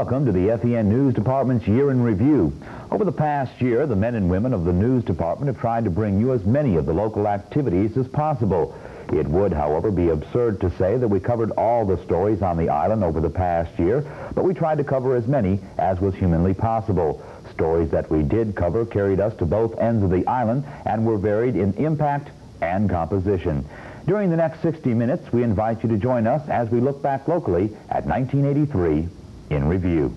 welcome to the FEN News Department's Year in Review. Over the past year, the men and women of the News Department have tried to bring you as many of the local activities as possible. It would, however, be absurd to say that we covered all the stories on the island over the past year, but we tried to cover as many as was humanly possible. Stories that we did cover carried us to both ends of the island and were varied in impact and composition. During the next 60 minutes, we invite you to join us as we look back locally at 1983 in review.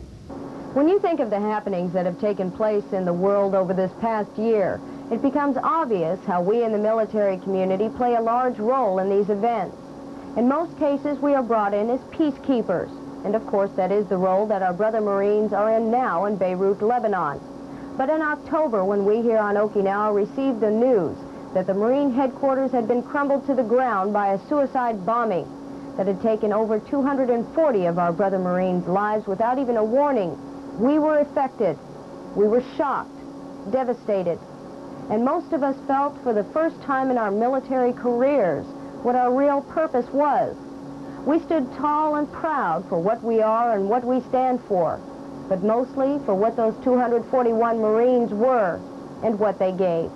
When you think of the happenings that have taken place in the world over this past year, it becomes obvious how we in the military community play a large role in these events. In most cases, we are brought in as peacekeepers, and of course that is the role that our brother Marines are in now in Beirut, Lebanon. But in October, when we here on Okinawa received the news that the Marine headquarters had been crumbled to the ground by a suicide bombing that had taken over 240 of our brother Marines' lives without even a warning. We were affected. We were shocked, devastated, and most of us felt for the first time in our military careers what our real purpose was. We stood tall and proud for what we are and what we stand for, but mostly for what those 241 Marines were and what they gave.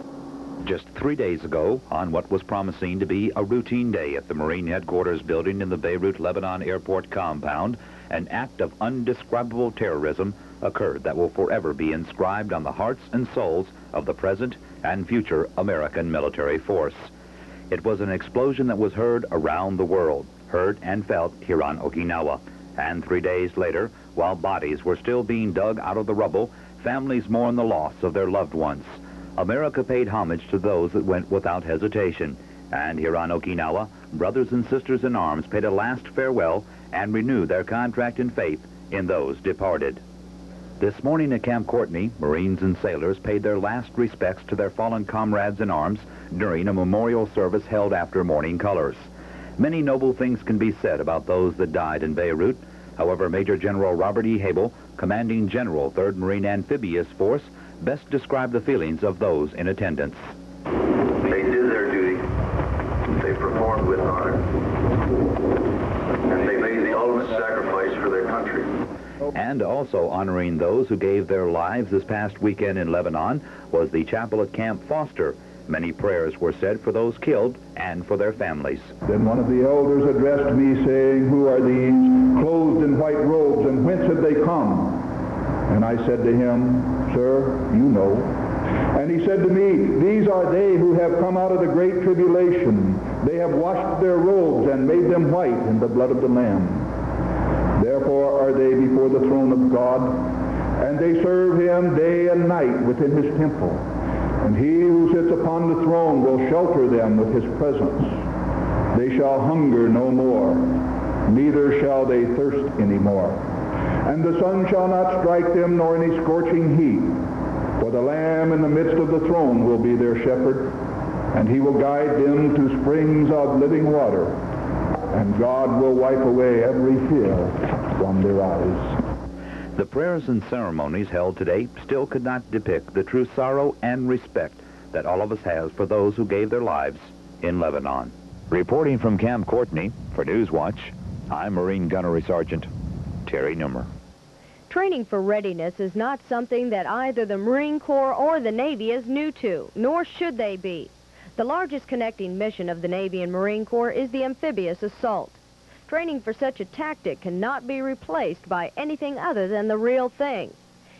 Just three days ago, on what was promising to be a routine day at the Marine Headquarters building in the Beirut Lebanon Airport compound, an act of undescribable terrorism occurred that will forever be inscribed on the hearts and souls of the present and future American military force. It was an explosion that was heard around the world, heard and felt here on Okinawa. And three days later, while bodies were still being dug out of the rubble, families mourn the loss of their loved ones. America paid homage to those that went without hesitation. And here on Okinawa, brothers and sisters in arms paid a last farewell and renewed their contract in faith in those departed. This morning at Camp Courtney, Marines and sailors paid their last respects to their fallen comrades in arms during a memorial service held after morning colors. Many noble things can be said about those that died in Beirut. However, Major General Robert E. Haebel, commanding general 3rd Marine Amphibious Force, best describe the feelings of those in attendance. They did their duty. They performed with honor. And they made the ultimate sacrifice for their country. And also honoring those who gave their lives this past weekend in Lebanon was the chapel at Camp Foster. Many prayers were said for those killed and for their families. Then one of the elders addressed me, saying, Who are these, clothed in white robes, and whence have they come? And I said to him, Sir, you know. And he said to me, These are they who have come out of the great tribulation. They have washed their robes and made them white in the blood of the Lamb. Therefore are they before the throne of God, and they serve him day and night within his temple. And he who sits upon the throne will shelter them with his presence. They shall hunger no more, neither shall they thirst any more and the sun shall not strike them nor any scorching heat. For the Lamb in the midst of the throne will be their shepherd, and he will guide them to springs of living water, and God will wipe away every fear from their eyes. The prayers and ceremonies held today still could not depict the true sorrow and respect that all of us has for those who gave their lives in Lebanon. Reporting from Camp Courtney for Newswatch, I'm Marine Gunnery Sergeant Terry Nummer. Training for readiness is not something that either the Marine Corps or the Navy is new to, nor should they be. The largest connecting mission of the Navy and Marine Corps is the amphibious assault. Training for such a tactic cannot be replaced by anything other than the real thing.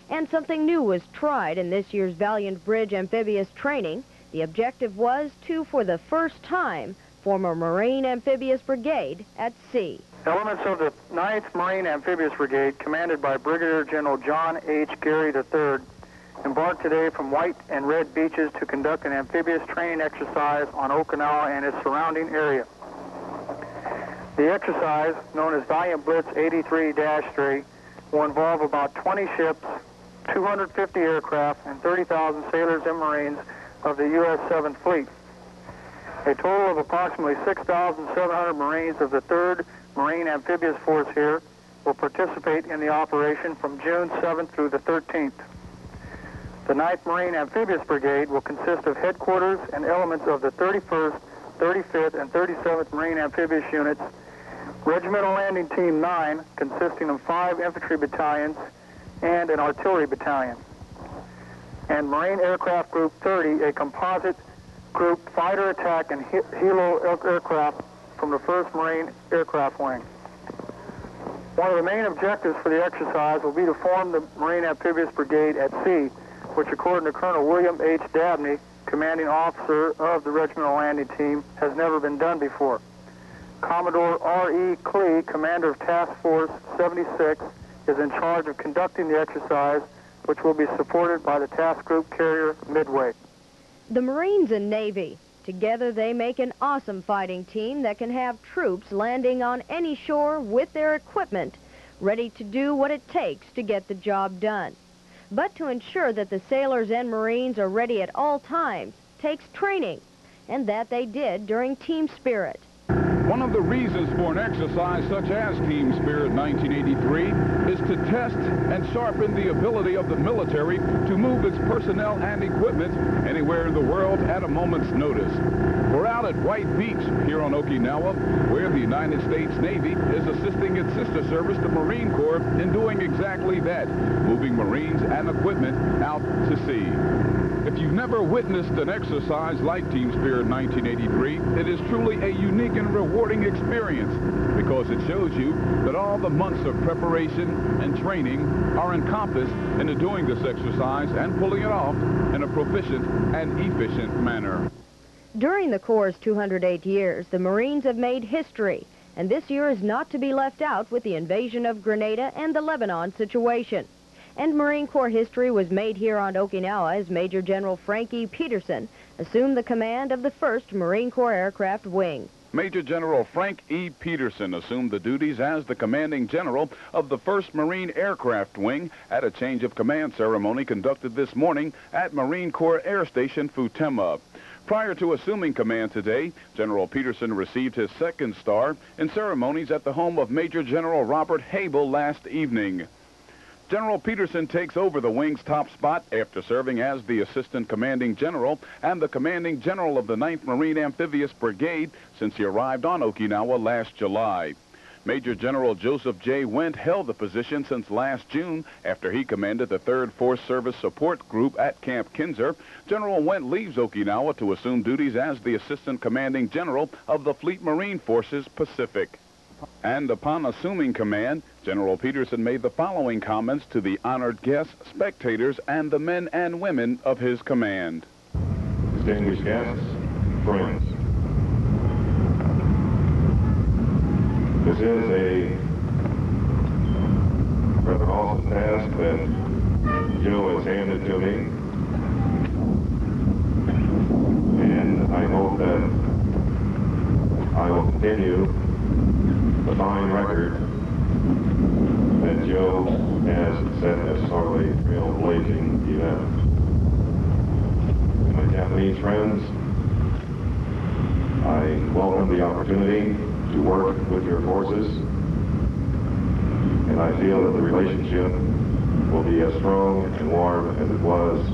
And something new was tried in this year's Valiant Blitz amphibious training. The objective was to, for the first time, form a Marine Amphibious Brigade at sea. Elements of the 9th Marine Amphibious Brigade, commanded by Brigadier General John H. Gary III, embarked today from White and Red beaches to conduct an amphibious training exercise on Okinawa and its surrounding area. The exercise, known as Valiant Blitz 83-3, will involve about 20 ships, 250 aircraft, and 30,000 sailors and Marines of the U.S. 7th Fleet. A total of approximately 6,700 Marines of the 3rd Marine Amphibious Force here will participate in the operation from June 7th through the 13th. The 9th Marine Amphibious Brigade will consist of headquarters and elements of the 31st, 35th, and 37th Marine Amphibious Units, Regimental Landing Team 9, consisting of five infantry battalions and an artillery battalion. And Marine Aircraft Group 30, a composite group fighter attack and helo aircraft from the 1st Marine Aircraft Wing. One of the main objectives for the exercise will be to form the Marine Amphibious Brigade at sea, which according to Colonel William H. Dabney, commanding officer of the regimental landing team, has never been done before. Commodore R.E. Klee, commander of Task Force 76, is in charge of conducting the exercise, which will be supported by the task group carrier Midway. The Marines and Navy, together they make an awesome fighting team that can have troops landing on any shore with their equipment, ready to do what it takes to get the job done. But to ensure that the sailors and Marines are ready at all times takes training, and that they did during Team Spirit. One of the reasons for an exercise such as Team Spirit 1983 is to test and sharpen the ability of the military to move its personnel and equipment anywhere in the world at a moment's notice. We're out at White Beach here on Okinawa, where the United States Navy is assisting its sister service, the Marine Corps, in doing exactly that, moving Marines and equipment out to sea. If you've never witnessed an exercise like Team Spirit 1983, it is truly a unique and rewarding experience because it shows you that all the months of preparation and training are encompassed into doing this exercise and pulling it off in a proficient and efficient manner. During the Corps' 208 years, the Marines have made history, and this year is not to be left out with the invasion of Grenada and the Lebanon situation and Marine Corps history was made here on Okinawa as Major General Frank E. Petersen assumed the command of the 1st Marine Corps Aircraft Wing. Major General Frank E. Petersen assumed the duties as the commanding general of the 1st Marine Aircraft Wing at a change of command ceremony conducted this morning at Marine Corps Air Station Futenma. Prior to assuming command today, General Petersen received his second star in ceremonies at the home of Major General Robert Haebel last evening. General Petersen takes over the wing's top spot after serving as the Assistant Commanding General and the Commanding General of the 9th Marine Amphibious Brigade since he arrived on Okinawa last July. Major General Joseph J. Went held the position since last June after he commanded the 3rd Force Service Support Group at Camp Kinser. General Went leaves Okinawa to assume duties as the Assistant Commanding General of the Fleet Marine Forces Pacific. And upon assuming command, General Petersen made the following comments to the honored guests, spectators, and the men and women of his command. Distinguished guests, friends. This is a rather awesome task that Joe has handed to me. And I hope that I will continue the fine record that Joe has set this sorely trailblazing event. My Japanese friends, I welcome the opportunity to work with your forces, and I feel that the relationship will be as strong and warm as it was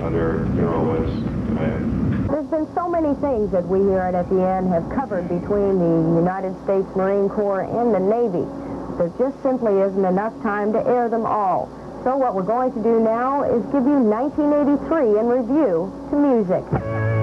under General Went's command. There's been so many things that we here at FEN have covered between the United States Marine Corps and the Navy. There just simply isn't enough time to air them all. So what we're going to do now is give you 1983 in review to music.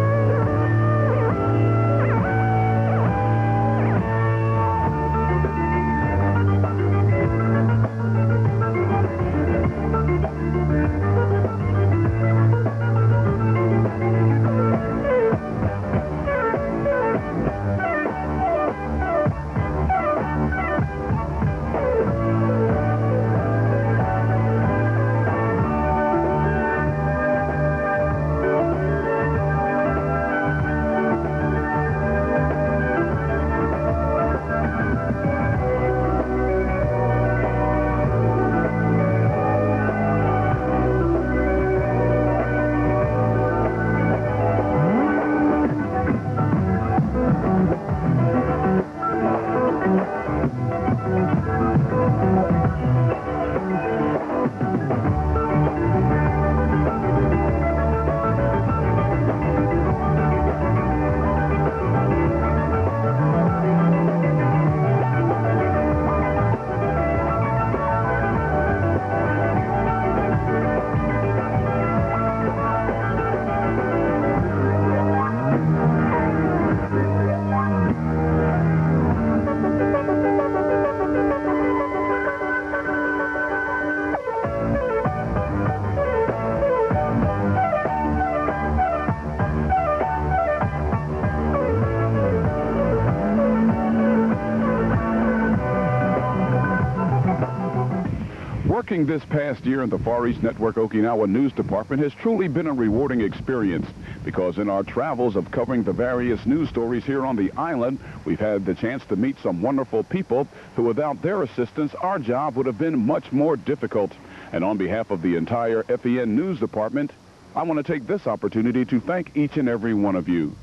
Working this past year in the Far East Network Okinawa News Department has truly been a rewarding experience because in our travels of covering the various news stories here on the island, we've had the chance to meet some wonderful people who without their assistance, our job would have been much more difficult. And on behalf of the entire FEN News Department, I want to take this opportunity to thank each and every one of you.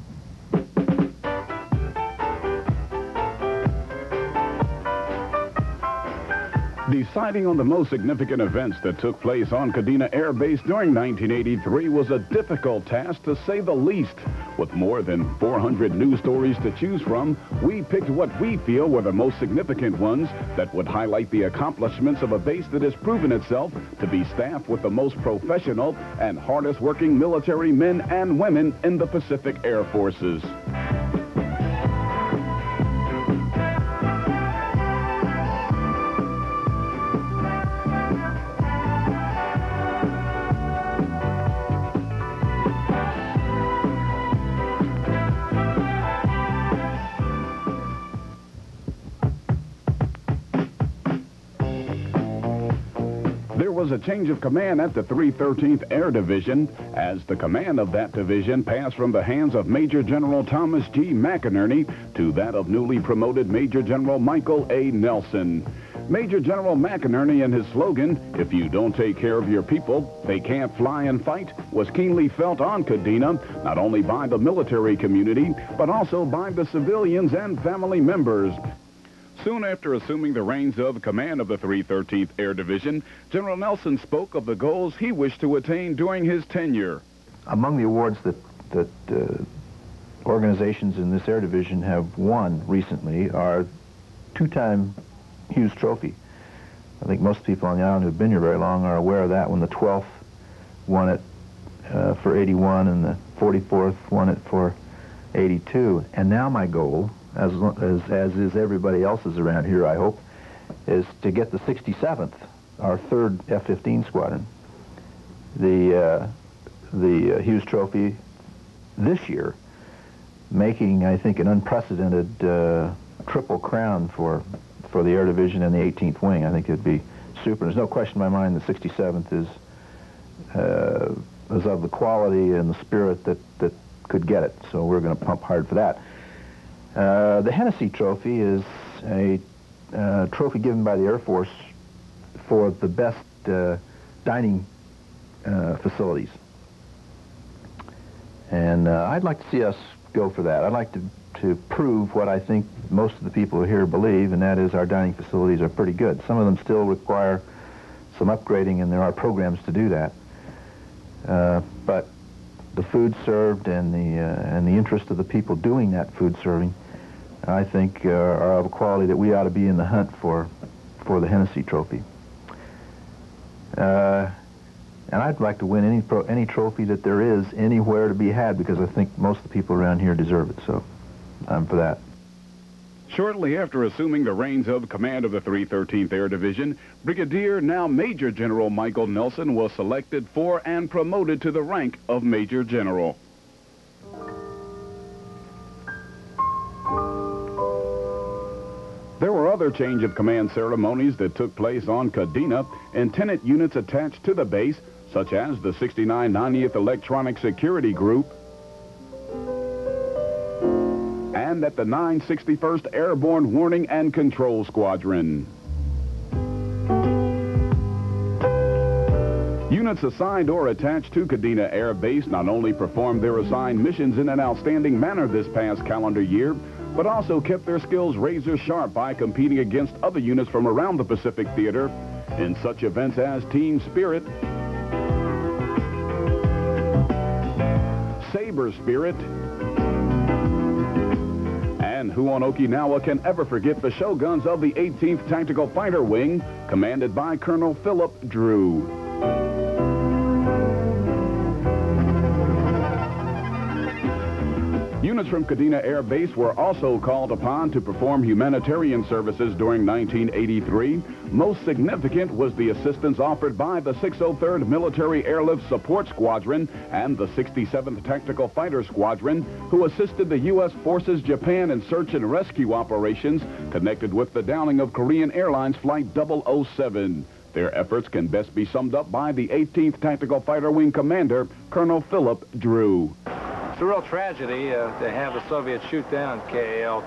Deciding on the most significant events that took place on Kadena Air Base during 1983 was a difficult task to say the least. With more than 400 news stories to choose from, we picked what we feel were the most significant ones that would highlight the accomplishments of a base that has proven itself to be staffed with the most professional and hardest working military men and women in the Pacific Air Forces. Was a change of command at the 313th Air Division as the command of that division passed from the hands of Major General Thomas G. McInerney to that of newly promoted Major General Michael A. Nelson. Major General McInerney and his slogan, if you don't take care of your people, they can't fly and fight, was keenly felt on Kadena, not only by the military community, but also by the civilians and family members. Soon after assuming the reins of command of the 313th Air Division, General Nelson spoke of the goals he wished to attain during his tenure. Among the awards that, that uh, organizations in this Air Division have won recently are two-time Hughes Trophy. I think most people on the island who've been here very long are aware of that when the 12th won it uh, for 81 and the 44th won it for 82. And now my goal as, as, as is everybody else's around here, I hope, is to get the 67th, our third F-15 squadron, the, uh, the uh, Hughes Trophy this year, making, I think, an unprecedented uh, triple crown for, for the Air Division and the 18th Wing. I think it'd be super. There's no question in my mind the 67th is, uh, is of the quality and the spirit that, that could get it. So we're going to pump hard for that. Uh, the Hennessy Trophy is a uh, trophy given by the Air Force for the best uh, dining uh, facilities. And uh, I'd like to see us go for that. I'd like to, to prove what I think most of the people here believe, and that is our dining facilities are pretty good. Some of them still require some upgrading, and there are programs to do that. but the food served and the, and the interest of the people doing that food serving I think uh, are of a quality that we ought to be in the hunt for, for the Hennessy Trophy. Uh, and I'd like to win any pro any trophy that there is anywhere to be had because I think most of the people around here deserve it. So I'm for that. Shortly after assuming the reins of command of the 313th Air Division, Brigadier, now Major General Michael Nelson was selected for and promoted to the rank of Major General. Other change of command ceremonies that took place on Kadena and tenant units attached to the base, such as the 69 90th Electronic Security Group and at the 961st Airborne Warning and Control Squadron. Units assigned or attached to Kadena Air Base not only performed their assigned missions in an outstanding manner this past calendar year, but also kept their skills razor sharp by competing against other units from around the Pacific Theater in such events as Team Spirit, Saber Spirit, and who on Okinawa can ever forget the Shoguns of the 18th Tactical Fighter Wing, commanded by Colonel Philip Drew. Units from Kadena Air Base were also called upon to perform humanitarian services during 1983. Most significant was the assistance offered by the 603rd Military Airlift Support Squadron and the 67th Tactical Fighter Squadron, who assisted the U.S. Forces Japan in search and rescue operations connected with the downing of Korean Airlines Flight 007. Their efforts can best be summed up by the 18th Tactical Fighter Wing Commander, Colonel Philip Drew. It's a real tragedy uh, to have the Soviets shoot down KAL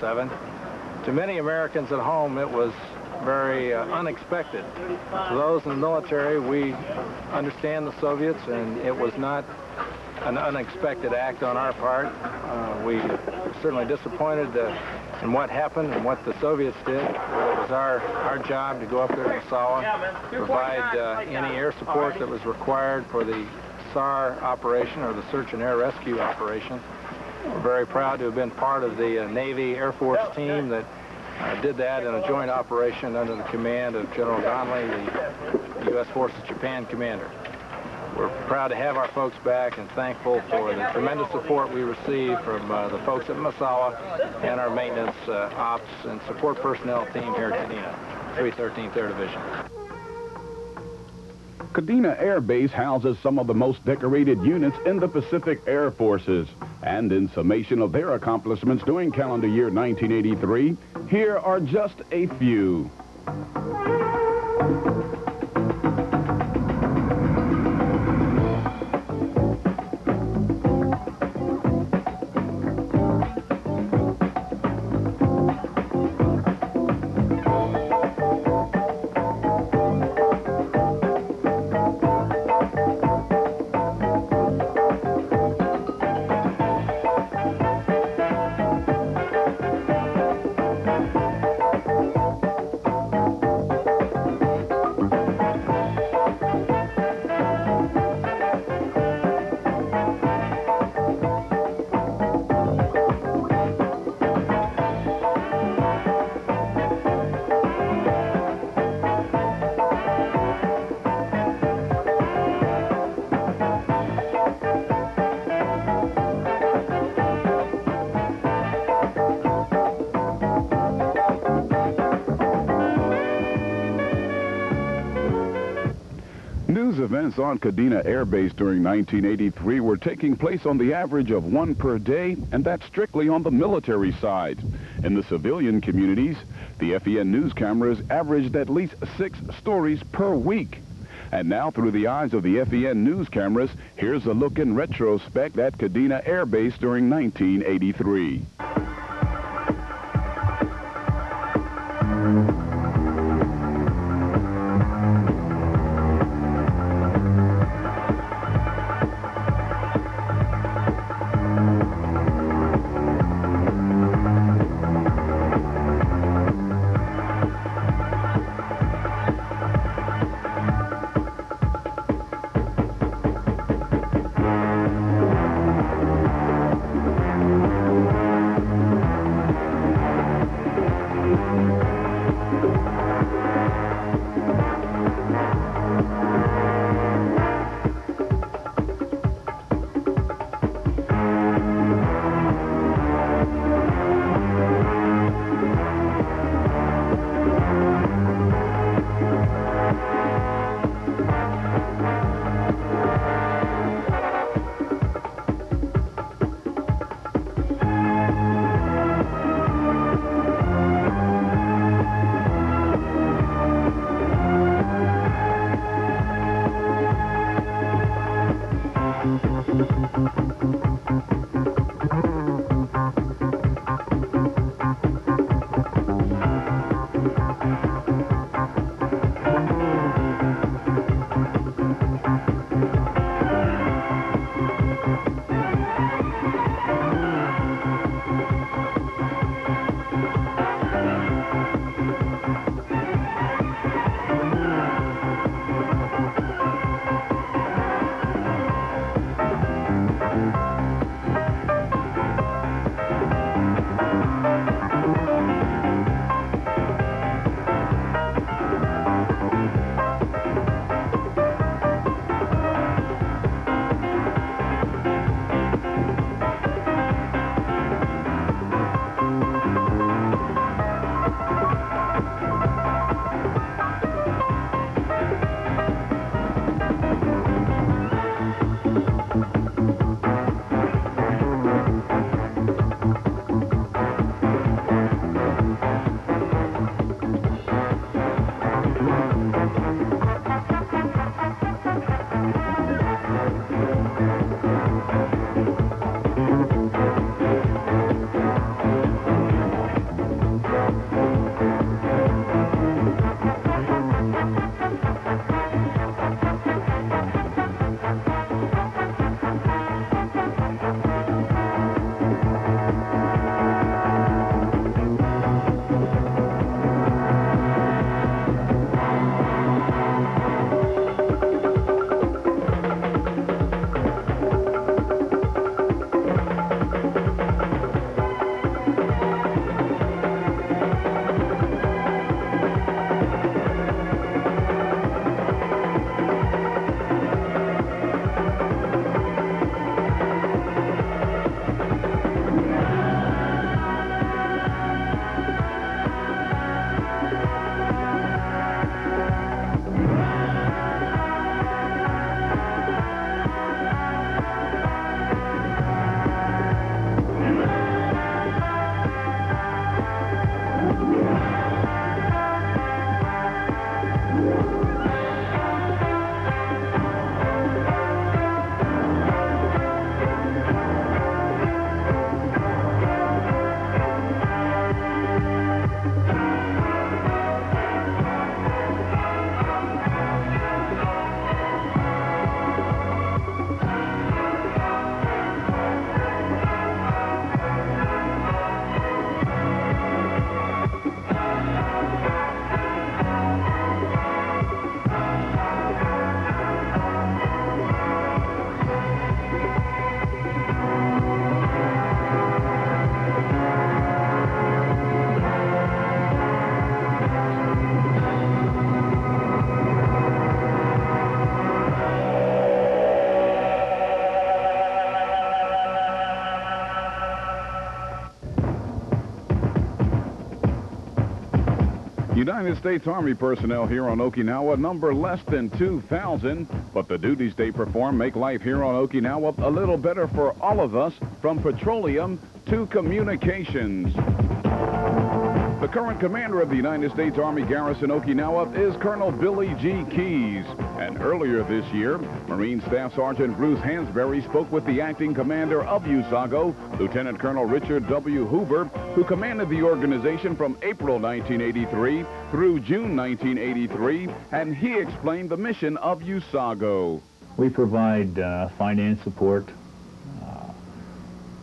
007. To many Americans at home, it was very uh, unexpected. To those in the military, we understand the Soviets, and it was not an unexpected act on our part. Uh, we were certainly disappointed uh, in what happened and what the Soviets did. It was our, our job to go up there to Misawa, provide uh, any air support that was required for the SAR operation, or the Search and Air Rescue operation. We're very proud to have been part of the uh, Navy Air Force team that uh, did that in a joint operation under the command of General Donnelly, the U.S. Forces Japan commander. We're proud to have our folks back and thankful for the tremendous support we received from uh, the folks at Misawa and our maintenance uh, ops and support personnel team here at Kadena, 313th Air Division. Kadena Air Base houses some of the most decorated units in the Pacific Air Forces. And in summation of their accomplishments during calendar year 1983, here are just a few. News events on Kadena Air Base during 1983 were taking place on the average of one per day, and that's strictly on the military side. In the civilian communities, the FEN news cameras averaged at least six stories per week. And now, through the eyes of the FEN news cameras, here's a look in retrospect at Kadena Air Base during 1983. United States Army personnel here on Okinawa number less than 2,000, but the duties they perform make life here on Okinawa a little better for all of us, from petroleum to communications. The current commander of the United States Army Garrison Okinawa is Colonel Billy G. Keys. And earlier this year, Marine Staff Sergeant Bruce Hansberry spoke with the acting commander of USAGO, Lieutenant Colonel Richard W. Hoover, who commanded the organization from April 1983 through June 1983, and he explained the mission of USAGO. We provide uh, finance support. Uh,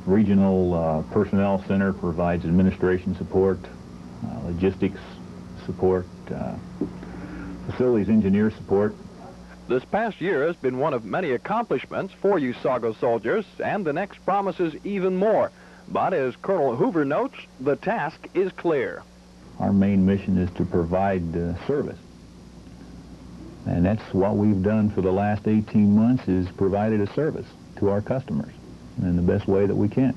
Regional uh, Personnel Center provides administration support, uh, logistics support, uh, facilities engineer support. This past year has been one of many accomplishments for USAGO soldiers, and the next promises even more. But as Colonel Hoover notes, the task is clear. Our main mission is to provide uh, service. And that's what we've done for the last 18 months is provided a service to our customers in the best way that we can.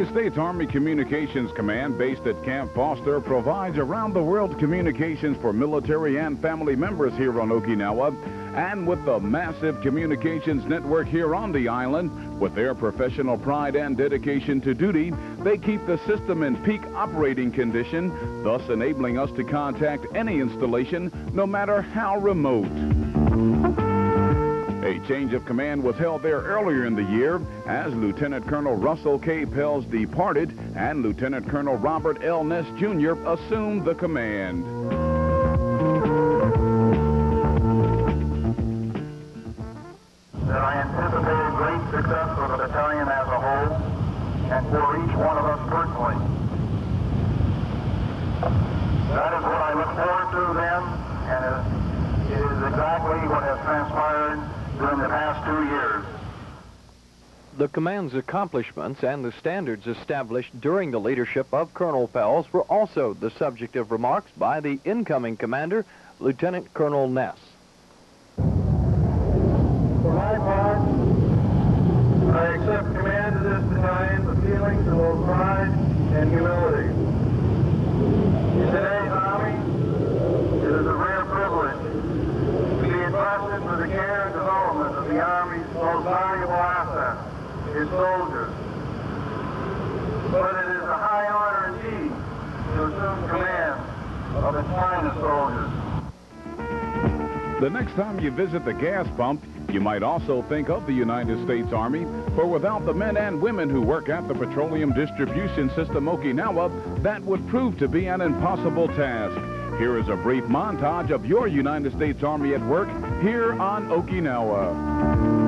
United States Army Communications Command, based at Camp Foster, provides around-the-world communications for military and family members here on Okinawa. And with the massive communications network here on the island, with their professional pride and dedication to duty, they keep the system in peak operating condition, thus enabling us to contact any installation, no matter how remote. A change of command was held there earlier in the year as Lieutenant Colonel Russell K. Pells departed and Lieutenant Colonel Robert L. Ness Jr. assumed the command. I anticipated great success for the battalion as a whole and for each one of us personally. That is what I look forward to then, and it is exactly what has transpired during the past two years. The command's accomplishments and the standards established during the leadership of Colonel Pells were also the subject of remarks by the incoming commander, Lieutenant Colonel Ness. For my part, I accept command of this battalion with feelings of both pride and humility. In today's Army, it is a rare privilege to be entrusted with the care and development of the Army's most valuable asset, its soldiers. But it is a high honor indeed to assume command of its finest soldiers. The next time you visit the gas pump, you might also think of the United States Army, for without the men and women who work at the Petroleum Distribution System Okinawa, that would prove to be an impossible task. Here is a brief montage of your United States Army at work here on Okinawa.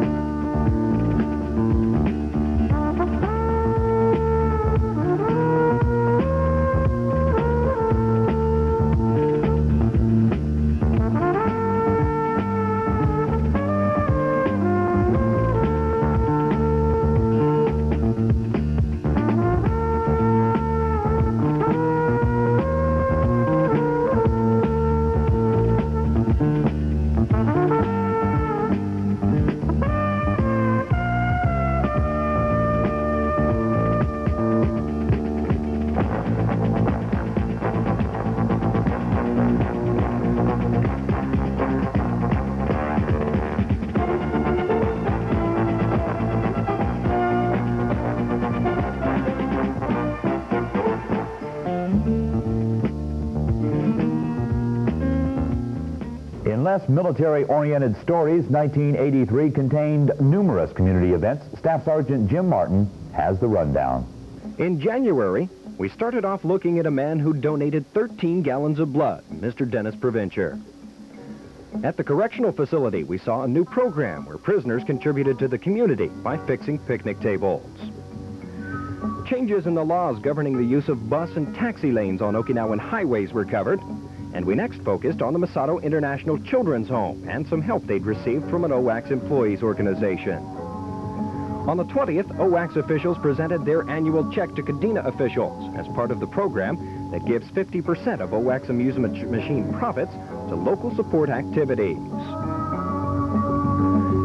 Less military-oriented stories, 1983 contained numerous community events. Staff Sergeant Jim Martin has the rundown. In January, we started off looking at a man who donated 13 gallons of blood, Mr. Dennis Provencher. At the correctional facility, we saw a new program where prisoners contributed to the community by fixing picnic tables. Changes in the laws governing the use of bus and taxi lanes on Okinawan highways were covered, and we next focused on the Masato International Children's Home and some help they'd received from an OWACS employees organization. On the 20th, OWACS officials presented their annual check to Kadena officials as part of the program that gives 50% of OWACS amusement machine profits to local support activities.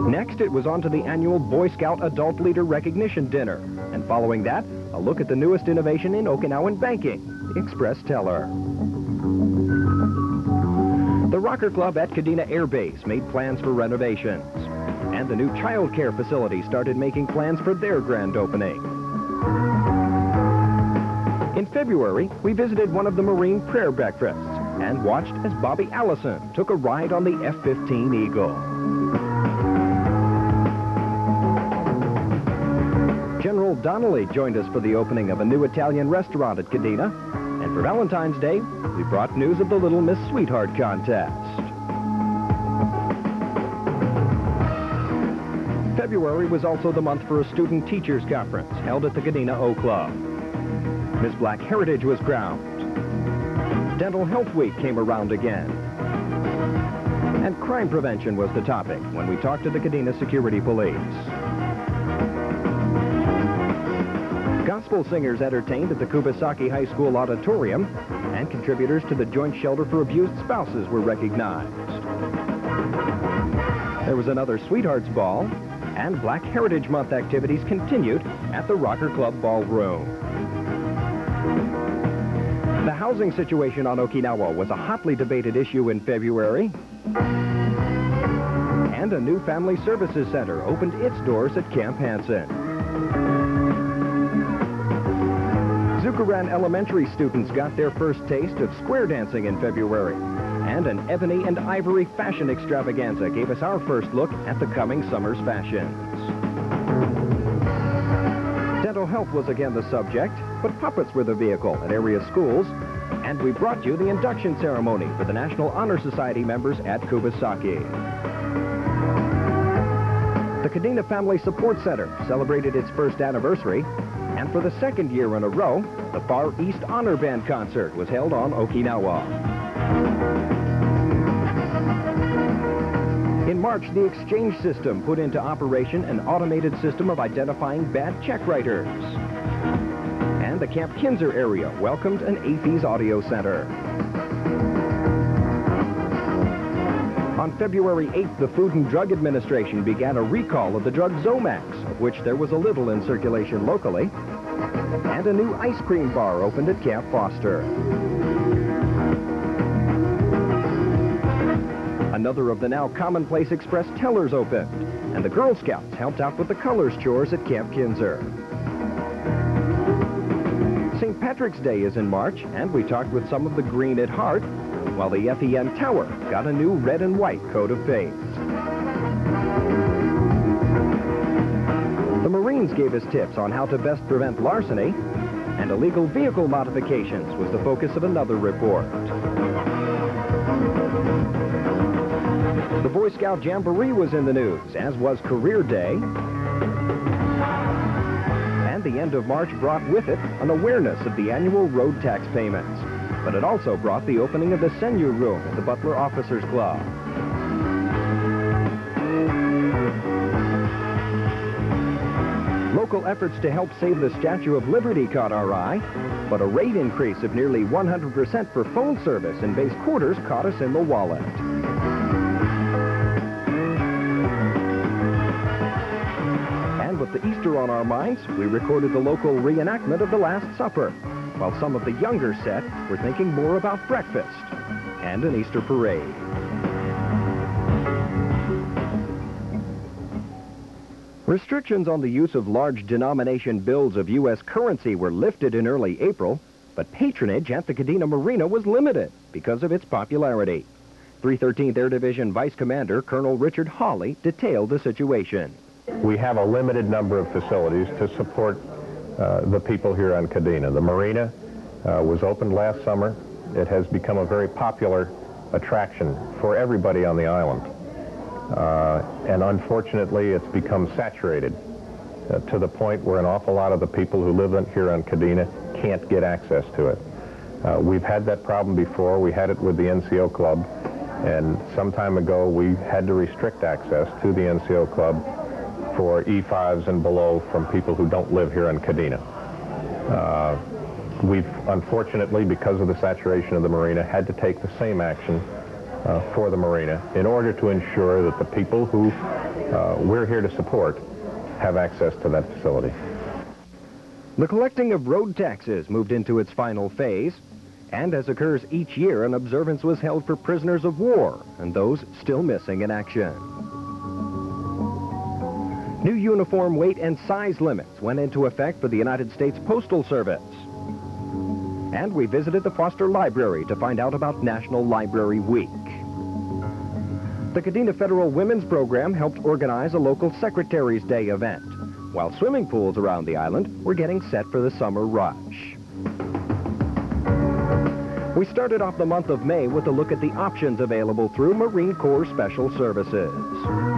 Next, it was on to the annual Boy Scout Adult Leader Recognition Dinner. And following that, a look at the newest innovation in Okinawan banking, the Express Teller. The Rocker Club at Kadena Air Base made plans for renovations. And the new child care facility started making plans for their grand opening. In February, we visited one of the Marine prayer breakfasts and watched as Bobby Allison took a ride on the F-15 Eagle. General Donnelly joined us for the opening of a new Italian restaurant at Kadena. For Valentine's Day, we brought news of the Little Miss Sweetheart contest. February was also the month for a student teachers conference held at the Kadena O Club. Miss Black Heritage was crowned. Dental Health Week came around again. And crime prevention was the topic when we talked to the Kadena Security Police. Gospel singers entertained at the Kubasaki High School Auditorium, and contributors to the Joint Shelter for Abused Spouses were recognized. There was another Sweethearts Ball, and Black Heritage Month activities continued at the Rocker Club Ballroom. The housing situation on Okinawa was a hotly debated issue in February. And a new family services center opened its doors at Camp Hansen. Zukeran Elementary students got their first taste of square dancing in February. And an ebony and ivory fashion extravaganza gave us our first look at the coming summer's fashions. Dental health was again the subject, but puppets were the vehicle at area schools. And we brought you the induction ceremony for the National Honor Society members at Kubasaki. The Kadena Family Support Center celebrated its first anniversary, and for the second year in a row, the Far East Honor Band concert was held on Okinawa. In March, the exchange system put into operation an automated system of identifying bad check writers. And the Camp Kinser area welcomed an AAFES audio center. On February 8th, the Food and Drug Administration began a recall of the drug Zomax, of which there was a little in circulation locally. And a new ice cream bar opened at Camp Foster. Another of the now commonplace Express tellers opened, and the Girl Scouts helped out with the colors chores at Camp Kinser. St. Patrick's Day is in March, and we talked with some of the green at heart, while the FEN Tower got a new red and white coat of paint. The Marines gave us tips on how to best prevent larceny, and illegal vehicle modifications was the focus of another report. The Boy Scout Jamboree was in the news, as was Career Day. And the end of March brought with it an awareness of the annual road tax payments. But it also brought the opening of the Senyu Room at the Butler Officers Club. Local efforts to help save the Statue of Liberty caught our eye, but a rate increase of nearly 100% for phone service in base quarters caught us in the wallet. And with the Easter on our minds, we recorded the local reenactment of the Last Supper, while some of the younger set were thinking more about breakfast and an Easter parade. Restrictions on the use of large denomination bills of U.S. currency were lifted in early April, but patronage at the Kadena Marina was limited because of its popularity. 313th Air Division Vice Commander Colonel Richard Hawley detailed the situation. We have a limited number of facilities to support uh, the people here on Kadena. The marina uh, was opened last summer. It has become a very popular attraction for everybody on the island. Uh, and unfortunately, it's become saturated uh, to the point where an awful lot of the people who live in, here on Kadena can't get access to it. Uh, we've had that problem before. We had it with the NCO Club, and some time ago we had to restrict access to the NCO Club for E5s and below from people who don't live here in Kadena. Uh, we've, unfortunately, because of the saturation of the marina, had to take the same action uh, for the marina in order to ensure that the people who uh, we're here to support have access to that facility. The collecting of road taxes moved into its final phase, and as occurs each year, an observance was held for prisoners of war and those still missing in action. New uniform weight and size limits went into effect for the United States Postal Service. And we visited the Foster Library to find out about National Library Week. The Kadena Federal Women's Program helped organize a local Secretary's Day event, while swimming pools around the island were getting set for the summer rush. We started off the month of May with a look at the options available through Marine Corps Special Services.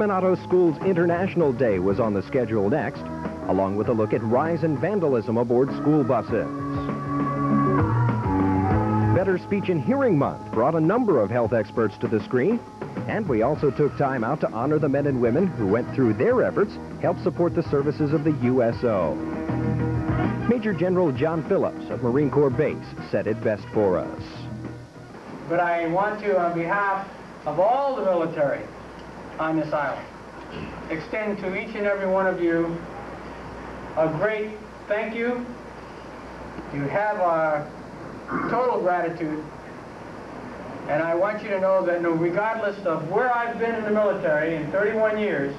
The Makiminato School's International Day was on the schedule next, along with a look at rise in vandalism aboard school buses. Better Speech and Hearing Month brought a number of health experts to the screen, and we also took time out to honor the men and women who went through their efforts to help support the services of the USO. Major General John Phillips of Marine Corps Base said it best for us. But I want to, on behalf of all the military on this island, extend to each and every one of you a great thank you. You have our total gratitude. And I want you to know that regardless of where I've been in the military in 31 years,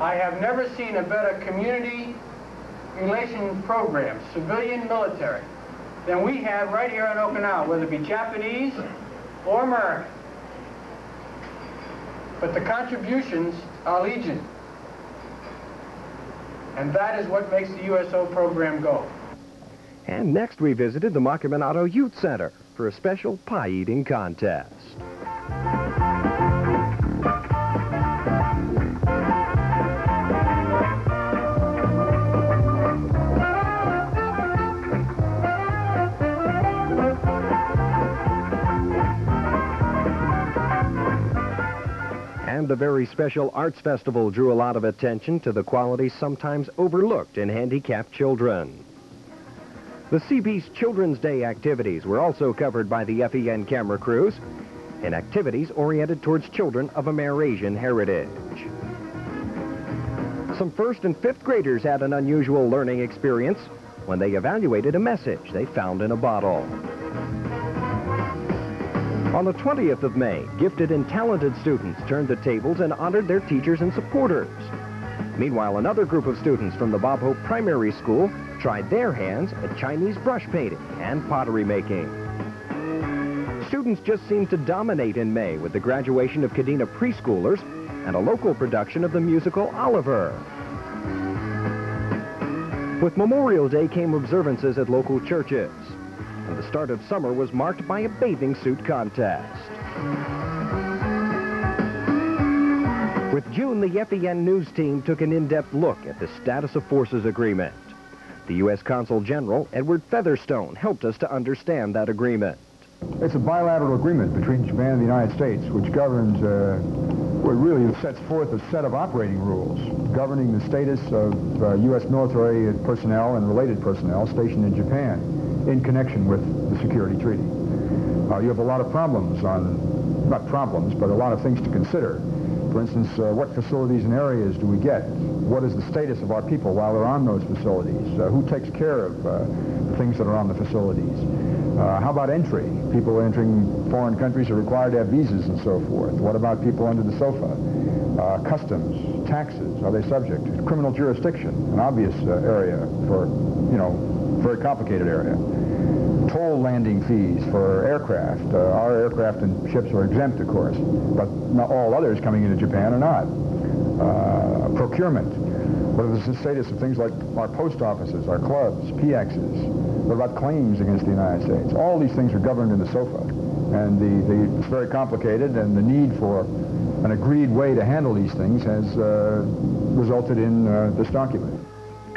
I have never seen a better community relation program, civilian military, than we have right here on Okinawa, whether it be Japanese or American. But the contributions are legion. And that is what makes the USO program go. And next we visited the Makiminato Youth Center for a special pie eating contest. And the very special arts festival drew a lot of attention to the qualities sometimes overlooked in handicapped children. The Seabeast Children's Day activities were also covered by the FEN camera crews in activities oriented towards children of a Amerasian heritage. Some first and fifth graders had an unusual learning experience when they evaluated a message they found in a bottle. On the 20th of May, gifted and talented students turned the tables and honored their teachers and supporters. Meanwhile, another group of students from the Bob Hope Primary School tried their hands at Chinese brush painting and pottery making. Students just seemed to dominate in May with the graduation of Kadena preschoolers and a local production of the musical Oliver. With Memorial Day came observances at local churches, and the start of summer was marked by a bathing suit contest. With June, the FEN News team took an in-depth look at the Status of Forces Agreement. The U.S. Consul General, Edward Featherstone, helped us to understand that agreement. It's a bilateral agreement between Japan and the United States, which governs, uh, really sets forth a set of operating rules governing the status of uh, U.S. military personnel and related personnel stationed in Japan in connection with the security treaty. Uh, you have a lot of problems on, not problems, but a lot of things to consider. For instance, uh, what facilities and areas do we get? What is the status of our people while they're on those facilities? Uh, who takes care of uh, the things that are on the facilities? Uh, how about entry? People entering foreign countries are required to have visas and so forth. What about people under the SOFA? Uh, customs, taxes, are they subject? Criminal jurisdiction, an obvious uh, area for, you know, very complicated area toll landing fees for aircraft. Uh, our aircraft and ships are exempt, of course, but not all others coming into Japan are not. Uh, procurement. What is the status of things like our post offices, our clubs, PXs? What about claims against the United States? All these things are governed in the SOFA. And the, the, it's very complicated, and the need for an agreed way to handle these things has uh, resulted in uh, this document.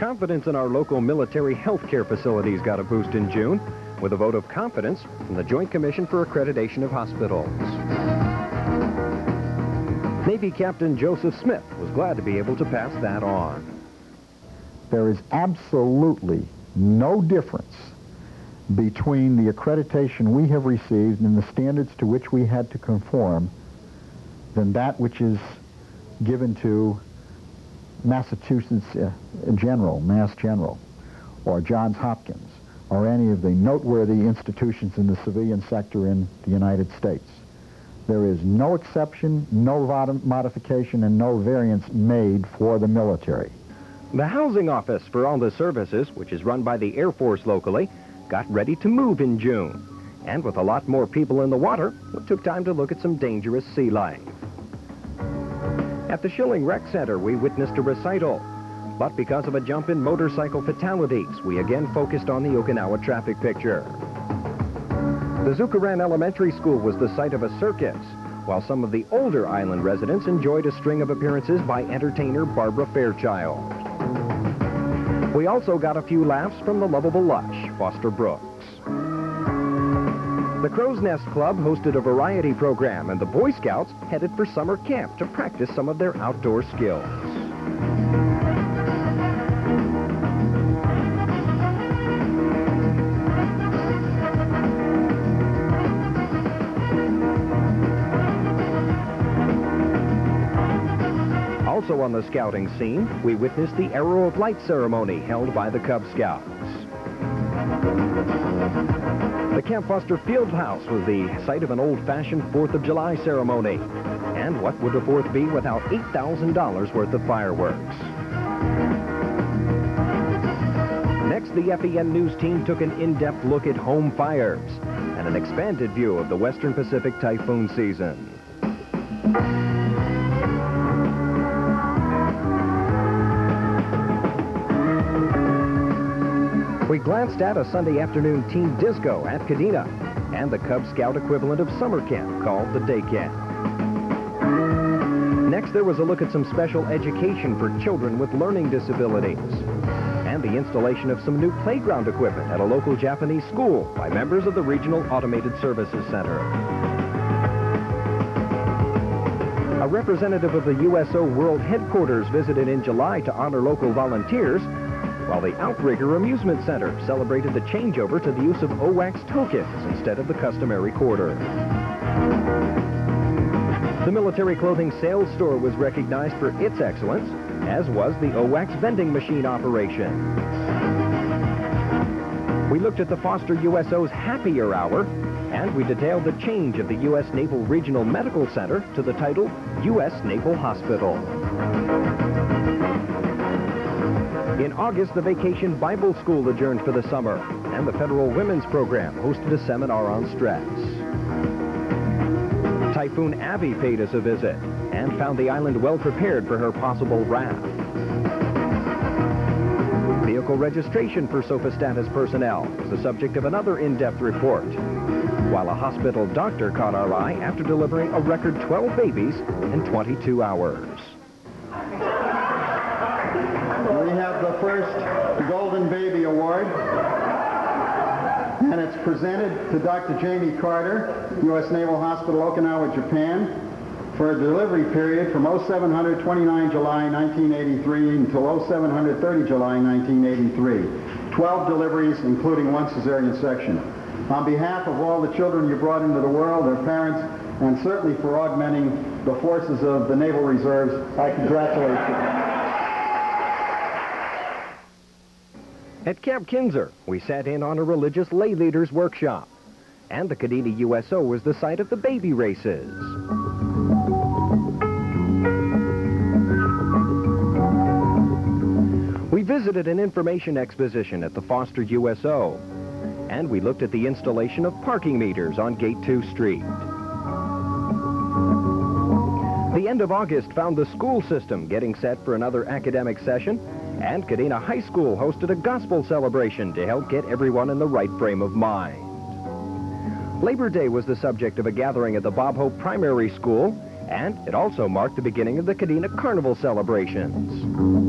Confidence in our local military health care facilities got a boost in June with a vote of confidence from the Joint Commission for Accreditation of Hospitals. Navy Captain Joseph Smith was glad to be able to pass that on. There is absolutely no difference between the accreditation we have received and the standards to which we had to conform than that which is given to Massachusetts uh, General, Mass General, or Johns Hopkins, or any of the noteworthy institutions in the civilian sector in the United States. There is no exception, no modification, and no variance made for the military. The housing office for all the services, which is run by the Air Force locally, got ready to move in June. And with a lot more people in the water, it took time to look at some dangerous sea life. At the Schilling Rec Center, we witnessed a recital. But because of a jump in motorcycle fatalities, we again focused on the Okinawa traffic picture. The Zukeran Elementary School was the site of a circus, while some of the older island residents enjoyed a string of appearances by entertainer Barbara Fairchild. We also got a few laughs from the lovable Lush, Foster Brooks. The Crow's Nest Club hosted a variety program, and the Boy Scouts headed for summer camp to practice some of their outdoor skills. Also on the scouting scene, we witnessed the Arrow of Light ceremony held by the Cub Scouts. The Camp Foster Field House was the site of an old-fashioned 4th of July ceremony. And what would the 4th be without $8,000 worth of fireworks? Next, the FEN News team took an in-depth look at home fires and an expanded view of the Western Pacific typhoon season. We glanced at a Sunday afternoon team disco at Kadena and the Cub Scout equivalent of summer camp called the Day Camp. Next, there was a look at some special education for children with learning disabilities and the installation of some new playground equipment at a local Japanese school by members of the Regional Automated Services Center. A representative of the USO World Headquarters visited in July to honor local volunteers while the Outrigger Amusement Center celebrated the changeover to the use of OWAX tokens instead of the customary quarter. The military clothing sales store was recognized for its excellence, as was the OWAX vending machine operation. We looked at the Foster USO's Happier Hour, and we detailed the change of the U.S. Naval Regional Medical Center to the title U.S. Naval Hospital. In August, the Vacation Bible School adjourned for the summer, and the Federal Women's Program hosted a seminar on stress. Typhoon Abby paid us a visit and found the island well prepared for her possible wrath. Vehicle registration for SOFA status personnel was the subject of another in-depth report, while a hospital doctor caught our eye after delivering a record 12 babies in 22 hours. The first Golden Baby Award. And it's presented to Dr. Jamie Carter, U.S. Naval Hospital, Okinawa, Japan, for a delivery period from 0729 July 1983 until 0730 July 1983. 12 deliveries, including one cesarean section. On behalf of all the children you brought into the world, their parents, and certainly for augmenting the forces of the Naval Reserves, I congratulate you. At Camp Kinser, we sat in on a religious lay leaders workshop. And the Kadena USO was the site of the baby races. We visited an information exposition at the Foster USO. And we looked at the installation of parking meters on Gate 2 Street. The end of August found the school system getting set for another academic session and Kadena High School hosted a gospel celebration to help get everyone in the right frame of mind. Labor Day was the subject of a gathering at the Bob Hope Primary School, and it also marked the beginning of the Kadena Carnival celebrations.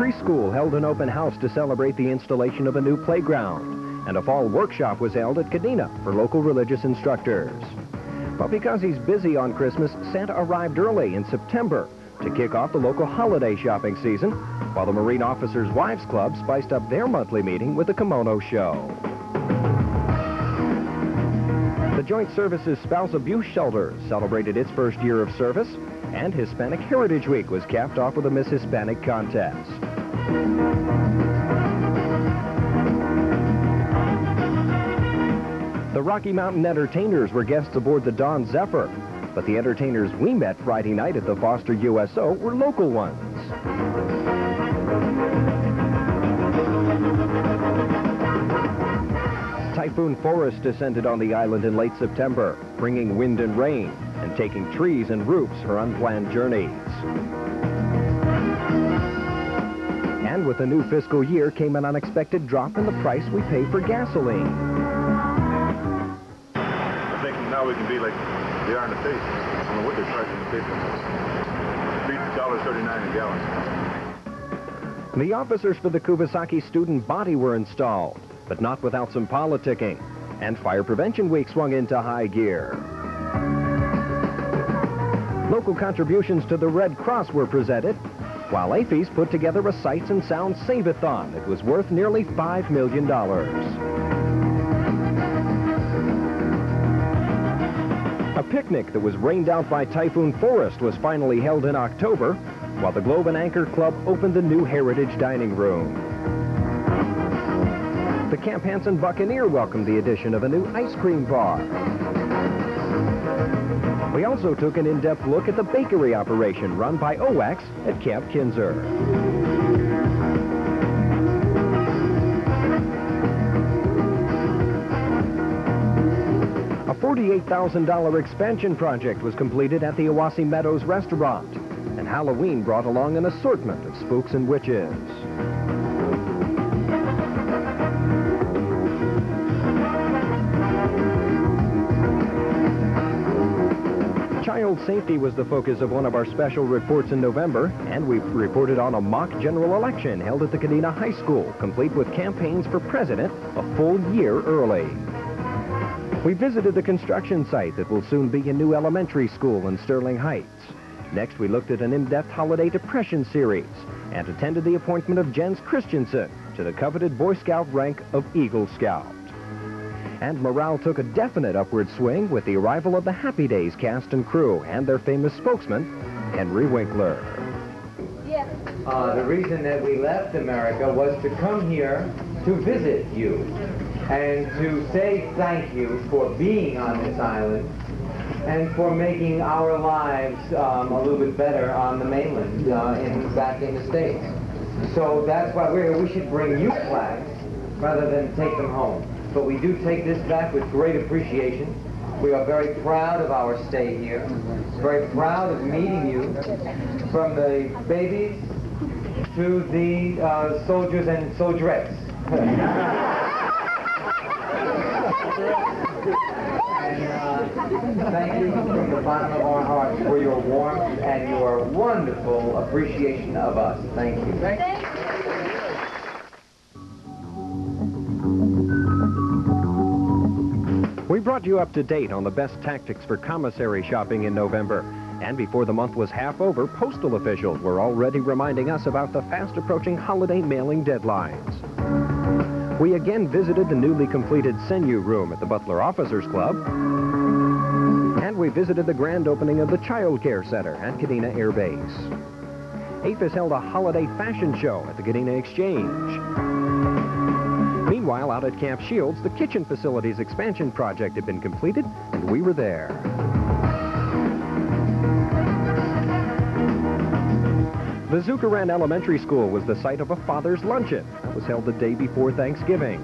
Preschool held an open house to celebrate the installation of a new playground, and a fall workshop was held at Kadena for local religious instructors. But because he's busy on Christmas, Santa arrived early in September to kick off the local holiday shopping season, while the Marine Officers' Wives Club spiced up their monthly meeting with a kimono show. The Joint Services Spouse Abuse Shelter celebrated its first year of service, and Hispanic Heritage Week was capped off with a Miss Hispanic contest. The Rocky Mountain Entertainers were guests aboard the Don Zephyr, but the entertainers we met Friday night at the Foster USO were local ones. Typhoon Forrest descended on the island in late September, bringing wind and rain and taking trees and roofs for unplanned journeys. With the new fiscal year came an unexpected drop in the price we pay for gasoline. I think now we can be like they are in the States. I don't know what they're charging the States $3.39 a gallon. The officers for the Kubasaki student body were installed, but not without some politicking. And Fire Prevention Week swung into high gear. Local contributions to the Red Cross were presented, while AAFES put together a Sights and Sounds Save-a-thon that was worth nearly $5 million. A picnic that was rained out by Typhoon Forrest was finally held in October, while the Globe and Anchor Club opened the new Heritage Dining Room. The Camp Hansen Buccaneer welcomed the addition of a new ice cream bar. We also took an in-depth look at the bakery operation run by OWAX at Camp Kinser. A $48,000 expansion project was completed at the Awase Meadows restaurant, and Halloween brought along an assortment of spooks and witches. Child safety was the focus of one of our special reports in November, and we reported on a mock general election held at the Kadena High School, complete with campaigns for president a full year early. We visited the construction site that will soon be a new elementary school in Stearley Heights. Next, we looked at an in-depth holiday depression series and attended the appointment of Jens Christensen to the coveted Boy Scout rank of Eagle Scout. And morale took a definite upward swing with the arrival of the Happy Days cast and crew and their famous spokesman, Henry Winkler. Uh, the reason that we left America was to come here to visit you and to say thank you for being on this island and for making our lives um, a little bit better on the mainland uh, in, back in the States. So that's why we're here. We should bring you flags rather than take them home. But we do take this back with great appreciation. We are very proud of our stay here, very proud of meeting you, from the babies to the uh, soldiers and soldierettes. and, uh, thank you from the bottom of our hearts for your warmth and your wonderful appreciation of us. Thank you. We brought you up to date on the best tactics for commissary shopping in November. And before the month was half over, postal officials were already reminding us about the fast approaching holiday mailing deadlines. We again visited the newly completed Senu room at the Butler Officers Club. And we visited the grand opening of the Child Care Center at Kadena Air Base. AAFES held a holiday fashion show at the Kadena Exchange. Meanwhile, out at Camp Shields, the kitchen facilities expansion project had been completed, and we were there. The Zukeran Elementary School was the site of a father's luncheon that was held the day before Thanksgiving.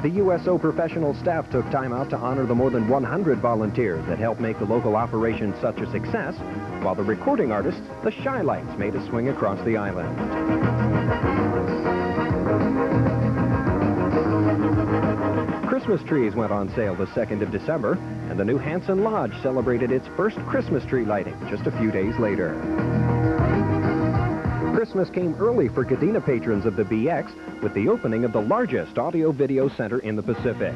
The USO professional staff took time out to honor the more than 100 volunteers that helped make the local operation such a success, while the recording artists, the Shy Lights, made a swing across the island. Christmas trees went on sale the 2nd of December, and the new Hansen Lodge celebrated its first Christmas tree lighting just a few days later. Christmas came early for Kadena patrons of the BX with the opening of the largest audio-video center in the Pacific.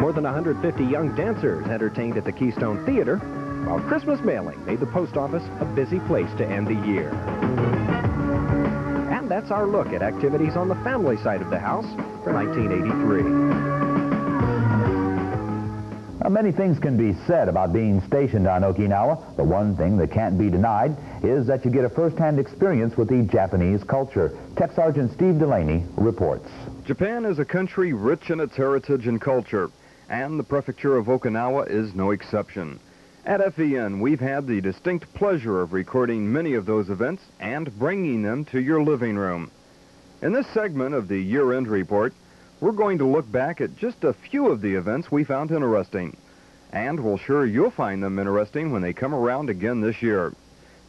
More than 150 young dancers entertained at the Keystone Theater, while Christmas mailing made the post office a busy place to end the year. And that's our look at activities on the family side of the house for 1983. Now, many things can be said about being stationed on Okinawa, but one thing that can't be denied is that you get a first-hand experience with the Japanese culture. Tech Sergeant Steve Delaney reports. Japan is a country rich in its heritage and culture, and the prefecture of Okinawa is no exception. At FEN, we've had the distinct pleasure of recording many of those events and bringing them to your living room. In this segment of the year-end report, we're going to look back at just a few of the events we found interesting. And we're sure you'll find them interesting when they come around again this year.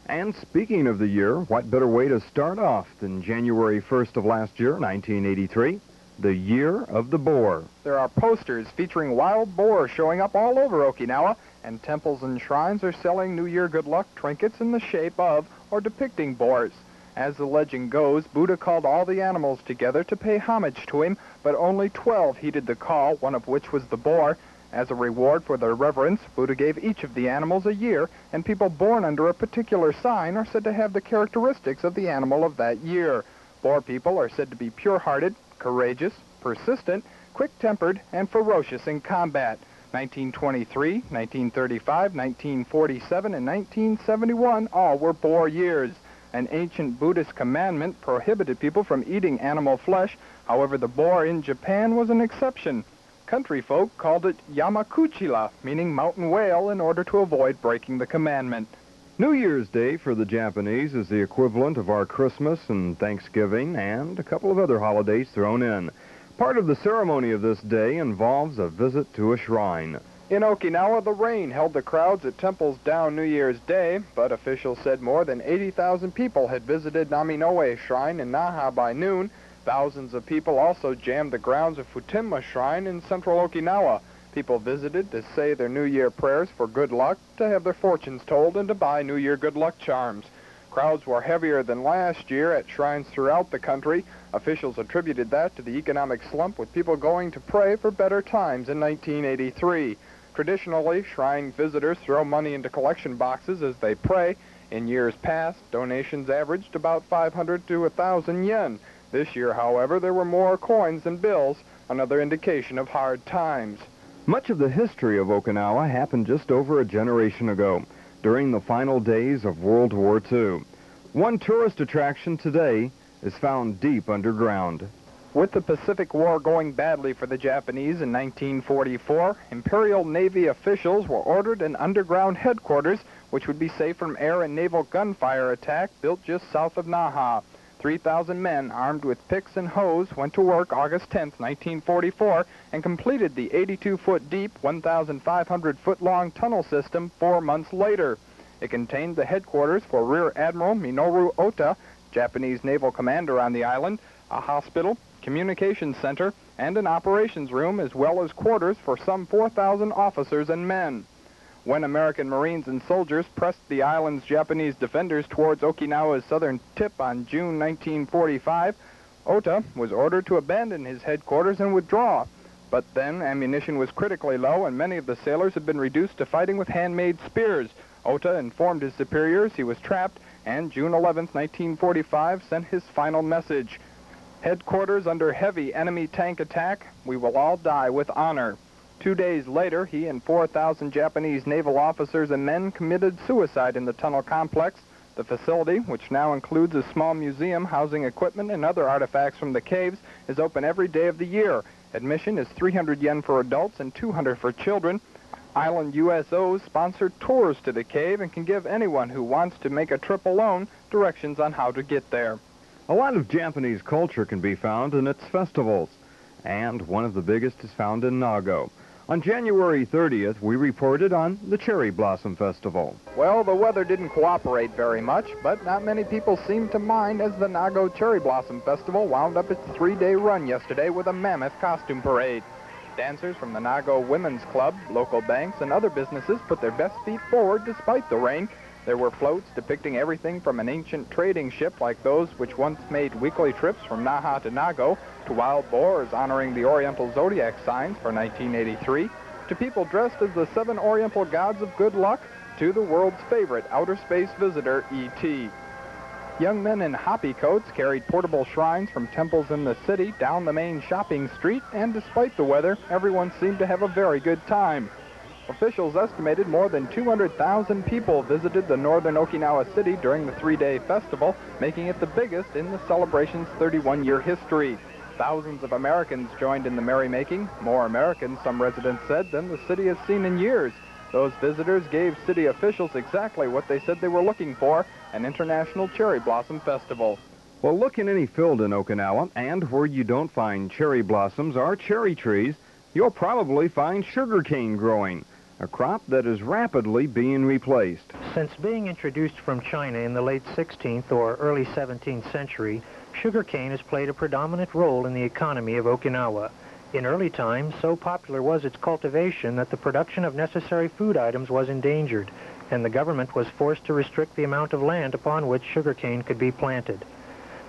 And speaking of the year, what better way to start off than January 1st of last year, 1983, the Year of the Boar. There are posters featuring wild boar showing up all over Okinawa, and temples and shrines are selling New Year good luck trinkets in the shape of or depicting boars. As the legend goes, Buddha called all the animals together to pay homage to him, but only 12 heeded the call, one of which was the boar. As a reward for their reverence, Buddha gave each of the animals a year, and people born under a particular sign are said to have the characteristics of the animal of that year. Boar people are said to be pure-hearted, courageous, persistent, quick-tempered, and ferocious in combat. 1923, 1935, 1947, and 1971 all were boar years. An ancient Buddhist commandment prohibited people from eating animal flesh. However, the boar in Japan was an exception. Country folk called it Yamakujira, meaning mountain whale, in order to avoid breaking the commandment. New Year's Day for the Japanese is the equivalent of our Christmas and Thanksgiving and a couple of other holidays thrown in. Part of the ceremony of this day involves a visit to a shrine. In Okinawa, the rain held the crowds at temples down New Year's Day, but officials said more than 80,000 people had visited Naminoue Shrine in Naha by noon. Thousands of people also jammed the grounds of Futenma Shrine in central Okinawa. People visited to say their New Year prayers for good luck, to have their fortunes told, and to buy New Year good luck charms. Crowds were heavier than last year at shrines throughout the country. Officials attributed that to the economic slump with people going to pray for better times in 1983. Traditionally, shrine visitors throw money into collection boxes as they pray. In years past, donations averaged about 500 to 1,000 yen. This year, however, there were more coins than bills, another indication of hard times. Much of the history of Okinawa happened just over a generation ago, during the final days of World War II. One tourist attraction today is found deep underground. With the Pacific War going badly for the Japanese in 1944, Imperial Navy officials were ordered an underground headquarters which would be safe from air and naval gunfire attack built just south of Naha. 3,000 men armed with picks and hoes went to work August 10, 1944, and completed the 82-foot deep, 1,500-foot-long tunnel system four months later. It contained the headquarters for Rear Admiral Minoru Ota, Japanese naval commander on the island, a hospital, communications center, and an operations room, as well as quarters for some 4,000 officers and men. When American Marines and soldiers pressed the island's Japanese defenders towards Okinawa's southern tip on June 1945, Ota was ordered to abandon his headquarters and withdraw. But then ammunition was critically low, and many of the sailors had been reduced to fighting with handmade spears. Ota informed his superiors he was trapped, and June 11, 1945, sent his final message. Headquarters under heavy enemy tank attack, we will all die with honor. Two days later, he and 4,000 Japanese naval officers and men committed suicide in the tunnel complex. The facility, which now includes a small museum housing equipment and other artifacts from the caves, is open every day of the year. Admission is 300 yen for adults and 200 for children. Island USOs sponsor tours to the cave and can give anyone who wants to make a trip alone directions on how to get there. A lot of Japanese culture can be found in its festivals, and one of the biggest is found in Nago. On January 30th, we reported on the Cherry Blossom Festival. Well, the weather didn't cooperate very much, but not many people seemed to mind as the Nago Cherry Blossom Festival wound up its three-day run yesterday with a mammoth costume parade. Dancers from the Nago Women's Club, local banks, and other businesses put their best feet forward despite the rain. There were floats depicting everything from an ancient trading ship like those which once made weekly trips from Naha to Nago, to wild boars honoring the Oriental zodiac signs for 1983, to people dressed as the seven Oriental gods of good luck, to the world's favorite outer space visitor, E.T. Young men in happi coats carried portable shrines from temples in the city down the main shopping street, and despite the weather, everyone seemed to have a very good time. Officials estimated more than 200,000 people visited the northern Okinawa city during the three-day festival, making it the biggest in the celebration's 31-year history. Thousands of Americans joined in the merrymaking, more Americans, some residents said, than the city has seen in years. Those visitors gave city officials exactly what they said they were looking for, an international cherry blossom festival. Well, look in any field in Okinawa, and where you don't find cherry blossoms or cherry trees, you'll probably find sugarcane growing a crop that is rapidly being replaced. Since being introduced from China in the late 16th or early 17th century, sugarcane has played a predominant role in the economy of Okinawa. In early times, so popular was its cultivation that the production of necessary food items was endangered, and the government was forced to restrict the amount of land upon which sugarcane could be planted.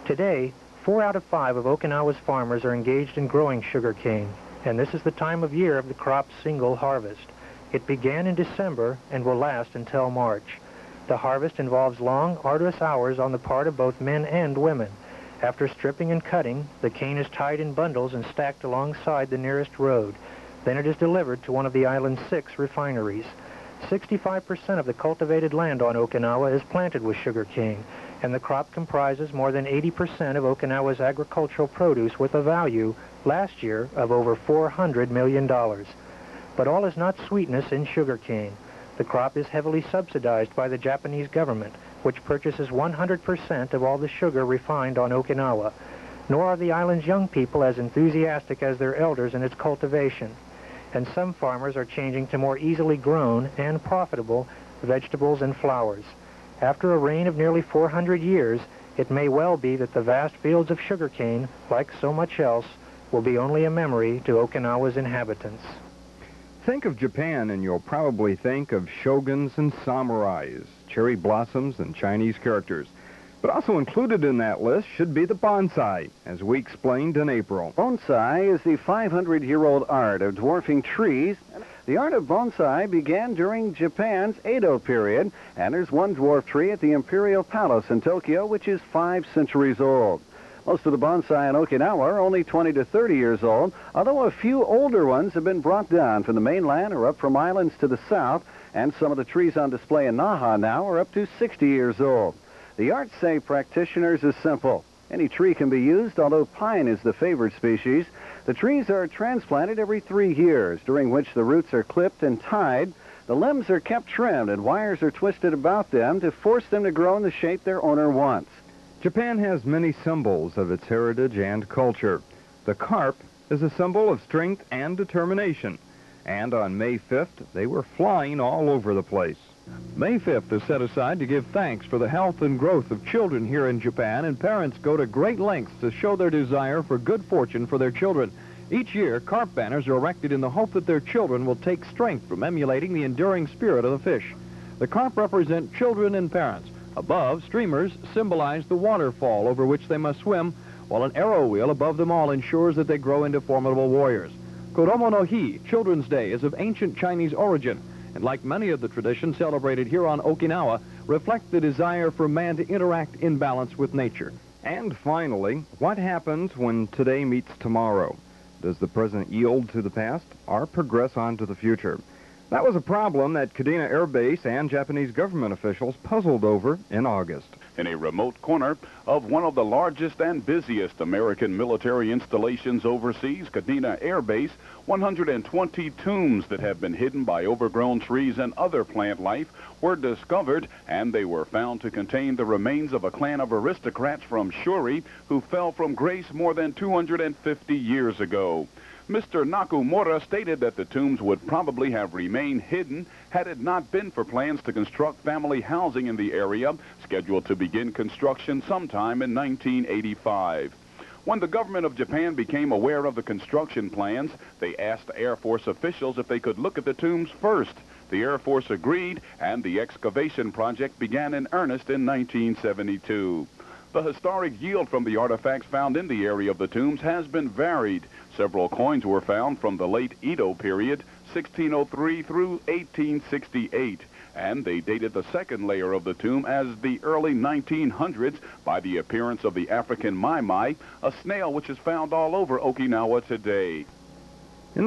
Today, four out of five of Okinawa's farmers are engaged in growing sugarcane, and this is the time of year of the crop's single harvest. It began in December and will last until March. The harvest involves long, arduous hours on the part of both men and women. After stripping and cutting, the cane is tied in bundles and stacked alongside the nearest road. Then it is delivered to one of the island's six refineries. 65% of the cultivated land on Okinawa is planted with sugar cane, and the crop comprises more than 80% of Okinawa's agricultural produce with a value, last year, of over $400 million. But all is not sweetness in sugarcane. The crop is heavily subsidized by the Japanese government, which purchases 100% of all the sugar refined on Okinawa. Nor are the island's young people as enthusiastic as their elders in its cultivation. And some farmers are changing to more easily grown and profitable vegetables and flowers. After a reign of nearly 400 years, it may well be that the vast fields of sugarcane, like so much else, will be only a memory to Okinawa's inhabitants. Think of Japan and you'll probably think of shoguns and samurais, cherry blossoms and Chinese characters. But also included in that list should be the bonsai, as we explained in April. Bonsai is the 500-year-old art of dwarfing trees. The art of bonsai began during Japan's Edo period, and there's one dwarf tree at the Imperial Palace in Tokyo, which is five centuries old. Most of the bonsai in Okinawa are only 20 to 30 years old, although a few older ones have been brought down from the mainland or up from islands to the south, and some of the trees on display in Naha now are up to 60 years old. The art, say practitioners, is simple. Any tree can be used, although pine is the favored species. The trees are transplanted every three years, during which the roots are clipped and tied. The limbs are kept trimmed and wires are twisted about them to force them to grow in the shape their owner wants. Japan has many symbols of its heritage and culture. The carp is a symbol of strength and determination. And on May 5th, they were flying all over the place. May 5th is set aside to give thanks for the health and growth of children here in Japan, and parents go to great lengths to show their desire for good fortune for their children. Each year, carp banners are erected in the hope that their children will take strength from emulating the enduring spirit of the fish. The carp represent children and parents. Above, streamers symbolize the waterfall over which they must swim, while an arrow wheel above them all ensures that they grow into formidable warriors. Kodomo no Hi, Children's Day, is of ancient Chinese origin, and like many of the traditions celebrated here on Okinawa, reflect the desire for man to interact in balance with nature. And finally, what happens when today meets tomorrow? Does the present yield to the past or progress on to the future? That was a problem that Kadena Air Base and Japanese government officials puzzled over in August. In a remote corner of one of the largest and busiest American military installations overseas, Kadena Air Base, 120 tombs that have been hidden by overgrown trees and other plant life were discovered, and they were found to contain the remains of a clan of aristocrats from Shuri who fell from grace more than 250 years ago. Mr. Nakamura stated that the tombs would probably have remained hidden had it not been for plans to construct family housing in the area, scheduled to begin construction sometime in 1985. When the government of Japan became aware of the construction plans, they asked Air Force officials if they could look at the tombs first. The Air Force agreed, and the excavation project began in earnest in 1972. The historic yield from the artifacts found in the area of the tombs has been varied. Several coins were found from the late Edo period, 1603 through 1868, and they dated the second layer of the tomb as the early 1900s by the appearance of the African mai mai, a snail which is found all over Okinawa today.